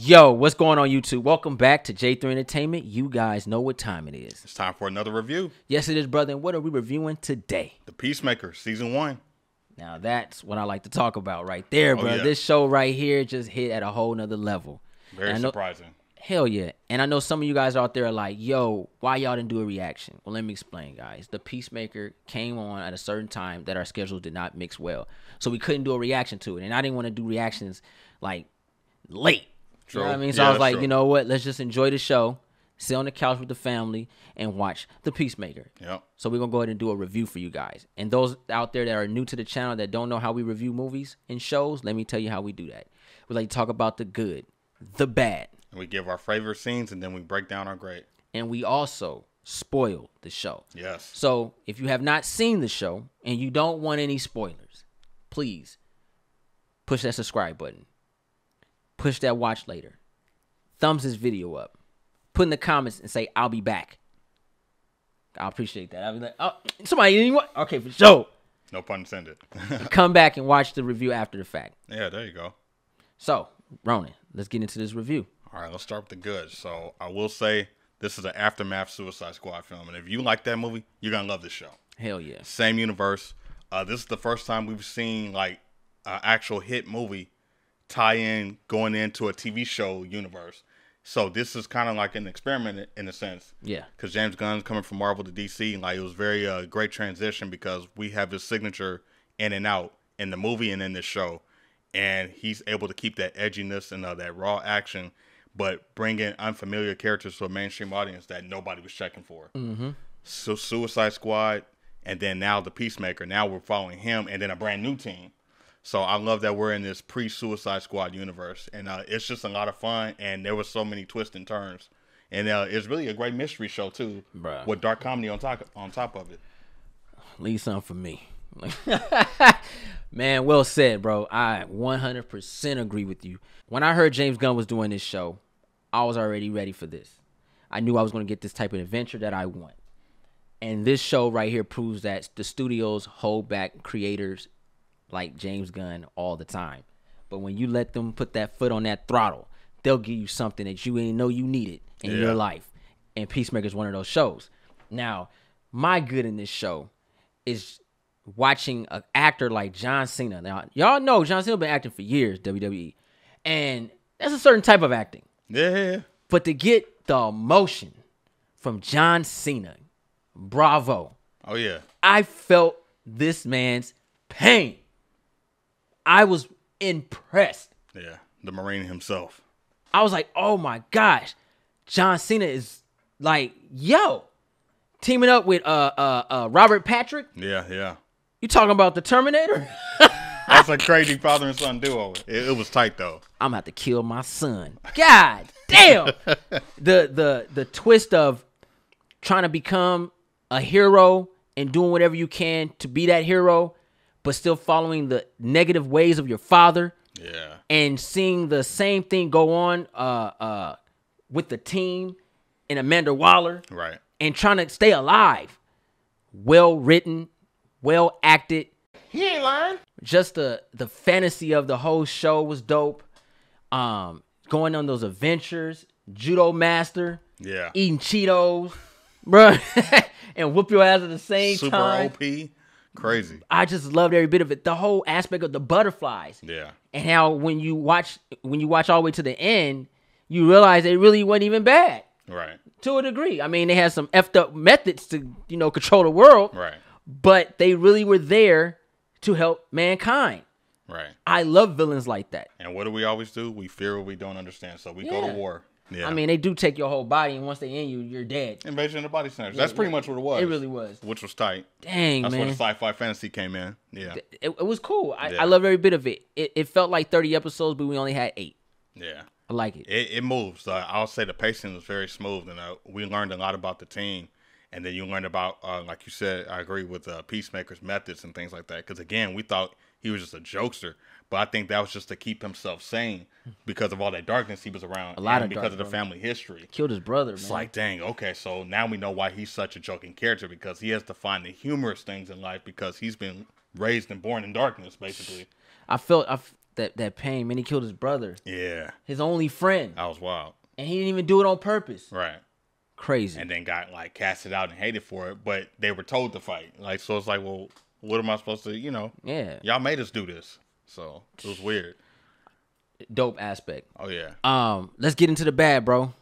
Yo, what's going on YouTube? Welcome back to Jay-3 Entertainment. You guys know what time it is. It's time for another review. Yes, it is, brother. And what are we reviewing today? The Peacemaker, season one. Now that's what I like to talk about right there, Oh, bro. yeah. This show right here just hit at a whole nother level. Very know- surprising. Hell yeah. And I know some of you guys out there are like, yo, why y'all didn't do a reaction? Well, let me explain, guys. The Peacemaker came on at a certain time that our schedule did not mix well. So we couldn't do a reaction to it. And I didn't want to do reactions like late. You know what I mean? So Yeah, I was like, true. you know what? Let's just enjoy the show, sit on the couch with the family, and watch The Peacemaker. Yep. So we're gonna go ahead and do a review for you guys. And those out there that are new to the channel that don't know how we review movies and shows, let me tell you how we do that. We like to talk about the good, the bad, And we give our favorite scenes and then we break down our grade. and we also spoil the show. Yes. So if you have not seen the show and you don't want any spoilers, please push that subscribe button. Push that watch later. Thumbs this video up. Put in the comments and say I'll be back. I appreciate that. I'll be like, oh, somebody didn't want. Okay, for sure. No pun intended. Come back and watch the review after the fact. yeah, there you go. So, Ronin, let's get into this review. All right, let's start with the good. So I will say this is an aftermath Suicide Squad film, and if you like that movie, you're gonna love this show. Hell yeah. Same universe. Uh, this is the first time we've seen like an actual hit movie tie in going into a TV show universe. So this is kind of like an experiment in- a sense. Yeah. because James Gunn's coming from Marvel to DC, and like it was very uh, great transition because we have his signature in and out in the movie and in this show, and he's able to keep that edginess and uh, that raw action, but bring in unfamiliar characters to a mainstream audience that nobody was checking for. Mm-hmm. So Suicide Squad, and then now the Peacemaker. Now we're following him, and then a brand new team. So I love that we're in this pre-Suicide Squad universe, and uh, it's just a lot of fun. And there was so many twists and turns, and uh, it's really a great mystery show too, Bruh. with dark comedy on top on top of it. leave some for me. Man, well said, bro. I 100% agree with you. When I heard James Gunn was doing this show, I was already ready for this. I knew I was going to get this type of adventure that I want. And this show right here proves that the studios hold back creators like James Gunn all the time. But when you let them put that foot on that throttle, they'll give you something that you ain't know you needed in your life. And Peacemaker is one of those shows. Now, my good in this show is watching an actor like John Cena. Now, y'all know John Cena been acting for years, WWE. And that's a certain type of acting. Yeah, But to get the emotion from John Cena, bravo. oh yeah, I felt this man's pain. I was impressed. yeah. The Marine himself. I was like, oh my gosh, John Cena is like, yo, teaming up with uh uh uh Robert Patrick. Yeah, yeah. You talking about the Terminator? That's a crazy father and son duo. It, it was tight though. I'm about to kill my son. God damn. the the the twist of trying to become a hero and doing whatever you can to be that hero, but still following the negative ways of your father Yeah, and seeing the same thing go on uh uh with the team and Amanda Waller right. and trying to stay alive. Well written, well acted. He ain't lying. Just the the fantasy of the whole show was dope. Um, going on those adventures, judo master, Yeah. eating Cheetos, bruh, and whoop your ass at the same Super time. OP. Crazy. I just loved every bit of it. The whole aspect of the butterflies Yeah. and how when you watch when you watch all the way to the end, you realize they really wasn't even bad Right. to a degree. I mean, they had some effed up methods to you know control the world, Right. but they really were there to help mankind. Right. I love villains like that. And what do we always do? We fear what we don't understand, so we go to war. Yeah. I mean, they do take your whole body, and once they in you, you're dead. invasion of the body snatchers. That's pretty much what it was. It really was. Which was tight. Dang, That's man. where the sci-fi fantasy came in. Yeah. it, it was cool. I, Yeah. I love every bit of it. it. It felt like 30 episodes, but we only had eight. Yeah. I like it. It, it moves. Uh, I'll say the pacing was very smooth, and uh, we learned a lot about the team. And then you learned about, uh, like you said, I agree with uh, Peacemaker's methods and things like that. Because again, we thought he was just a jokester, but I think that was just to keep himself sane because of all that darkness he was around, A lot and of because dark, of the bro. family history. Killed his brother, man. It's like, dang, okay, so now we know why he's such a joking character because he has to find the humorous things in life because he's been raised and born in darkness, basically. I felt I f- that that pain. Man, he killed his brother, Yeah, his only friend, I was wild. and he didn't even do it on purpose. Right. Crazy. And then got like casted out and hated for it, but they were told to fight. Like so, it's like, well, what am I supposed to? You know, yeah, y'all made us do this, so it was weird. dope aspect. Oh yeah. Um, let's get into the bad, bro.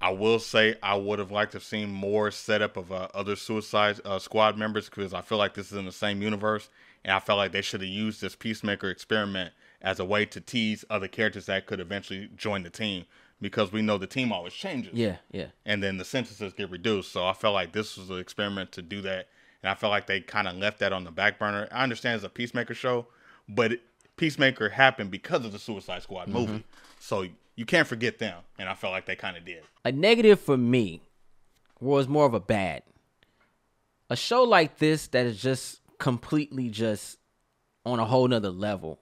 I will say I would have liked to have seen more setup of uh, other Suicide uh, Squad members because I feel like this is in the same universe, and I felt like they should have used this Peacemaker experiment as a way to tease other characters that could eventually join the team because we know the team always changes. Yeah, yeah. and then the sentences get reduced. So I felt like this was an experiment to do that, and I felt like they kind of left that on the back burner. I understand it's a Peacemaker show, but Peacemaker happened because of the Suicide Squad mm-hmm. movie, so you can't forget them, and I felt like they kind of did. A negative for me was more of a bad. A show like this that is just completely just on a whole nother level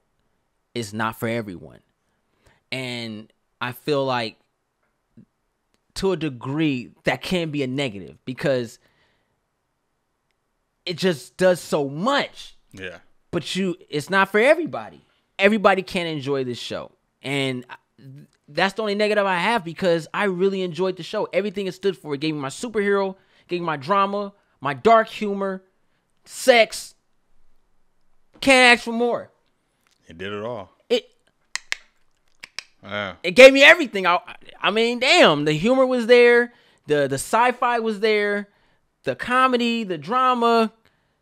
is not for everyone. And I feel like to a degree that can be a negative because it just does so much. Yeah, but you it's not for everybody. Everybody can't enjoy this show. And that's the only negative i have because i really enjoyed the show. Everything it stood for. It gave me my superhero gave me my drama my dark humor sex. Can't ask for more. It did it all. it Yeah, it gave me everything. I i mean damn the humor was there. The the sci-fi was there the comedy the drama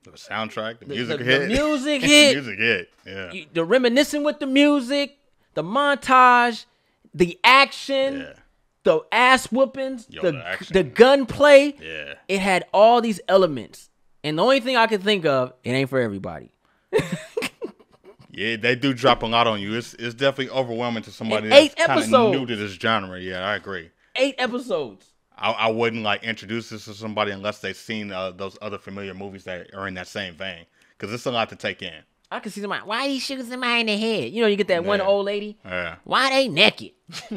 the soundtrack, the the- music the hit, music hit. music hit. Yeah, the reminiscing with the music, the montage, the action, yeah, the ass whoopings, Yo, the the the gunplay. yeah. It had all these elements, and the only thing I could think of, it ain't for everybody. Yeah, they do drop a lot on you. It's it's definitely overwhelming to somebody eight that's kind of new to this genre. Yeah, I agree. Eight episodes. I, I wouldn't like introduce this to somebody unless they've seen uh, those other familiar movies that are in that same vein, because it's a lot to take in. I can see somebody. Why he shooting somebody in the head? You know, you get that one old lady. Yeah, Why they naked?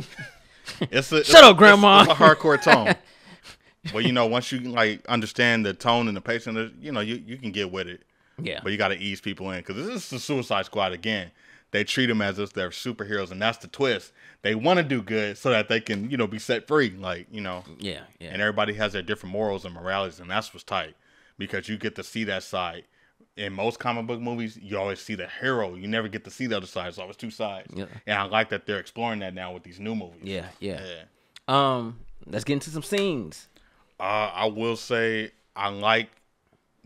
it's a, Shut it's- up, Grandma. It's, it's a hardcore tone. but you know, once you like understand the tone and the pacing, you know, you, you can get with it. Yeah. But you got to ease people in because this is the Suicide Squad again. They treat them as if they're superheroes, and that's the twist. They want to do good so that they can, you know, be set free. Like, you know, Yeah, yeah. and everybody has their different morals and moralities, and that's what's tight because you get to see that side. In most comic book movies, you always see the hero. You never get to see the other side. So It's always two sides. Yeah. And I like that they're exploring that now with these new movies. yeah, yeah. Yeah. Um, let's get into some scenes. Uh, I will say I like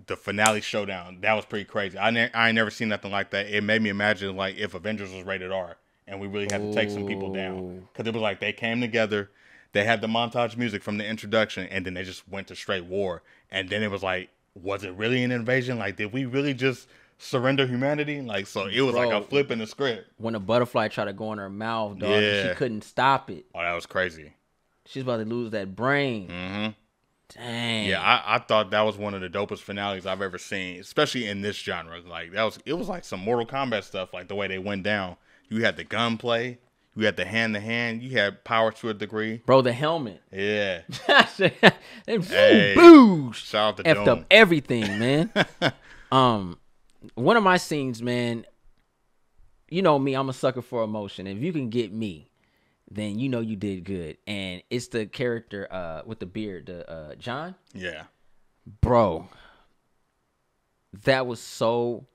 the finale showdown. That was pretty crazy. I ne- I ain't never seen nothing like that. It made me imagine like if Avengers was rated R and we really had to take some people down because it was like they came together. They had the montage music from the introduction, and then they just went to straight war. And then it was like, was it really an invasion? Like, did we really just surrender humanity? Like, so it was like a flip in the script. When a butterfly tried to go in her mouth, dog, Yeah. she couldn't stop it. Oh, that was crazy. She's about to lose that brain. hmm Dang. Yeah, I, I thought that was one of the dopest finales I've ever seen, especially in this genre. Like that was it was like some Mortal Kombat stuff, like the way they went down. You had the gunplay, you had the hand to hand, you had power to a degree. Bro, the helmet. Yeah. Them Hey. boosh. Shout out to Effed Doom. up everything, man. um, one of my scenes, man. You know me, I'm a sucker for emotion. If you can get me, then you know you did good. And it's the character uh with the beard, the uh John. Yeah. Bro, that was so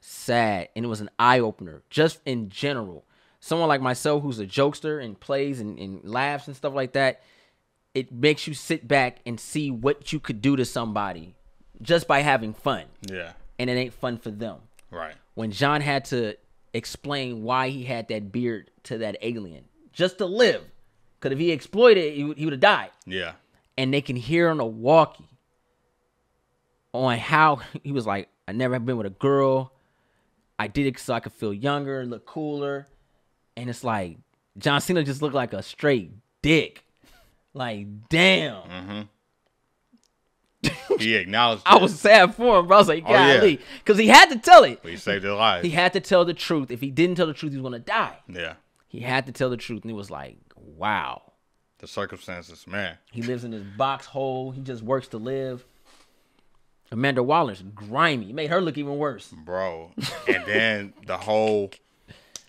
sad and it was an eye opener just in general. Someone like myself who's a jokester and plays and, and laughs and stuff like that, it makes you sit back and see what you could do to somebody just by having fun. Yeah. And it ain't fun for them. Right. When John had to explain why he had that beard to that alien just to live. Because if he exploited it, he would, he would have died Yeah. and they can hear on a walkie on how he was like, I never have been with a girl. I did it so I could feel younger, look cooler. And it's like John Cena just looked like a straight dick. Like, damn. Mm-hmm. He acknowledged I was sad for him, bro. I was like, Oh, yeah. golly. Because he had to tell it. but he saved their lives. He had to tell the truth. If he didn't tell the truth, he was gonna die. yeah. He had to tell the truth. And it was like, wow. The circumstances, man. He lives in his box hole. He just works to live. Amanda Waller's grimy. Made her look even worse. bro. And then the whole,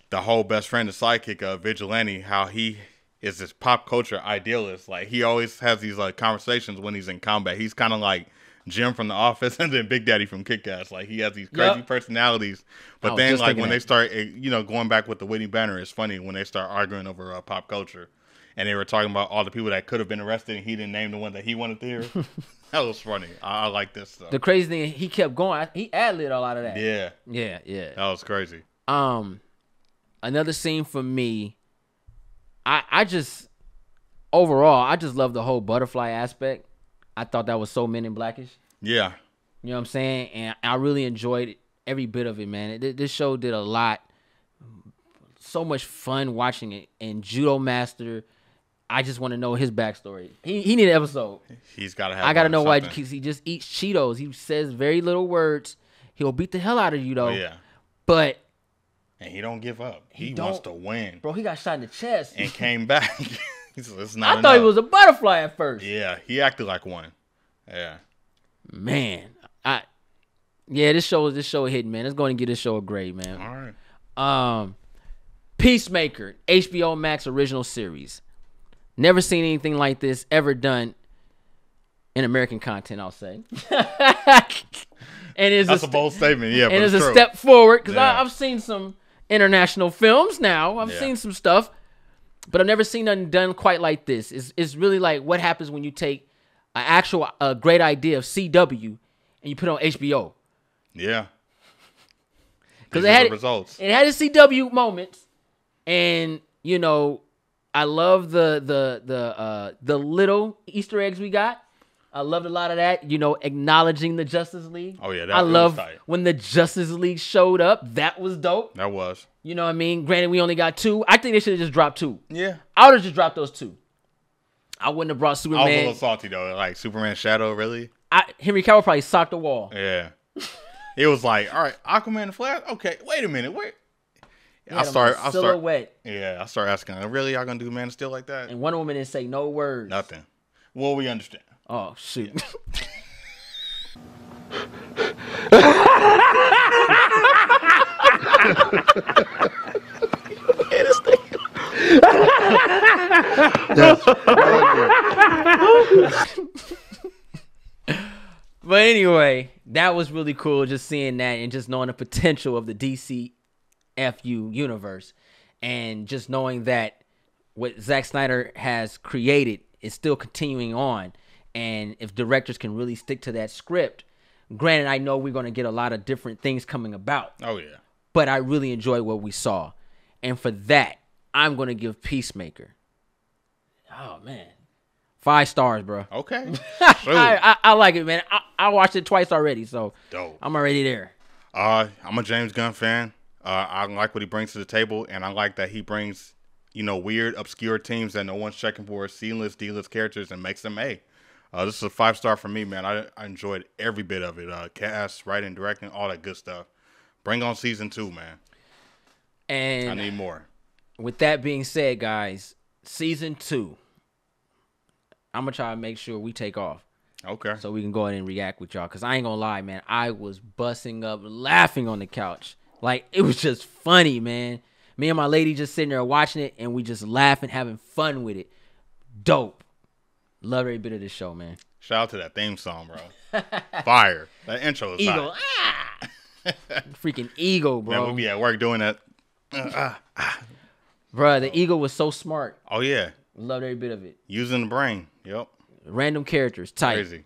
the whole best friend, the sidekick of Vigilante, how he is this pop culture idealist. Like he always has these like conversations when he's in combat. He's kind of like Jim from The Office and then Big Daddy from Kick Ass. Like he has these crazy Yup. personalities. But then like when that. they start, eh, you know, going back with the Whitney Banner, it's funny when they start arguing over uh, pop culture. And they were talking about all the people that could have been arrested, and he didn't name the one that he wanted to hear. that was funny. I, I like this stuff. The crazy thing, he kept going. He ad libbed a lot of that. yeah, yeah, yeah. that was crazy. Um, another scene for me. I I just overall I just love the whole butterfly aspect. I thought that was so Men in Blackish. Yeah, You know what I'm saying? And I really enjoyed every bit of it, man. It, this show did a lot. So much fun watching it. And Judo Master, I just want to know his backstory. He he need an episode. he's got to have. I gotta one know why he just eats Cheetos. He says very little words. He'll beat the hell out of you though. Oh, yeah, But and he don't give up. He, He wants to win, bro, he got shot in the chest. and came back. He said, it's not I thought he was a butterfly at first. Yeah, he acted like one. Yeah, Man, I yeah, this show this show hitting, man. Let's go and give this show a grade, man. all right. Um, Peacemaker, HBO Max original series. Never seen anything like this ever done in American content. I'll say, and it's That's a, a bold statement. Yeah, but and it's, it's a step forward because Yeah. I've seen some international films now. I've Yeah. seen some stuff, but I've never seen nothing done quite like this. It's it's really like what happens when you take an actual a great idea of CW and you put it on HBO Yeah, because it had the results. it had its CW moments, and you know I love the the the uh the little Easter eggs we got. I loved a lot of that. You know, acknowledging the Justice League. Oh, yeah, that- I love when the Justice League showed up. That was dope. that was. You know what I mean? Granted, we only got two. I think they should have just dropped two. Yeah, I would have just dropped those two. I wouldn't have brought Superman. I was a little salty though. Like Superman Shadow, really? I, Henry Cavill probably socked the wall. Yeah. it was like, all right, Aquaman and Flash. Okay, wait a minute, wait. I start. I start. silhouette, Yeah, I start asking. Really, y'all gonna do Man of Steel like that? and Wonder Woman didn't say no words. Nothing. Well, we understand. Oh shoot. But anyway, that was really cool just seeing that and just knowing the potential of the DCEU universe and just knowing that what Zack Snyder has created is still continuing on. And if directors can really stick to that script, granted, I know we're going to get a lot of different things coming about, Oh yeah. But I really enjoyed what we saw. And for that, I'm going to give Peacemaker. Oh, man. Five stars, bro. Okay. I, I, I like it, man. I, I watched it twice already, so Dope. I'm already there. Uh, I'm a James Gunn fan. Uh, I like what he brings to the table, and I like that he brings, you know, weird, obscure teams that no one's checking for, C-list, D-list characters, and makes them A. Uh, this is a five star for me, man. I, I enjoyed every bit of it. Uh, cast, writing, directing, all that good stuff. Bring on season two, man. And I need more. with that being said, guys, season two, I'm gonna try to make sure we take off Okay. so we can go ahead and react with y'all. Cause I ain't gonna lie, man, I was busting up laughing on the couch. Like it was just funny, man. Me and my lady just sitting there watching it, and we just laughing, having fun with it. Dope. Love every bit of this show, man. Shout out to that theme song, bro. Fire. That intro is Eagle, ah! freaking eagle, Man, bro. we'll be at work doing that. Uh, uh, Bruh, the eagle was so smart. oh yeah, Loved every bit of it. using the brain. Yep. Random characters, tight. Crazy.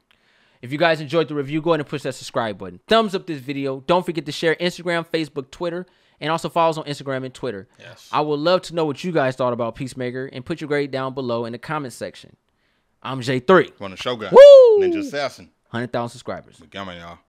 If you guys enjoyed the review, go ahead and push that subscribe button. Thumbs up this video. Don't forget to share Instagram, Facebook, Twitter, and also follow us on Instagram and Twitter. Yes. I would love to know what you guys thought about Peacemaker and put your grade down below in the comment section. I'm J3. On the Shogun. Woo! Ninja Assassin. 100,000 subscribers. Come on, y'all.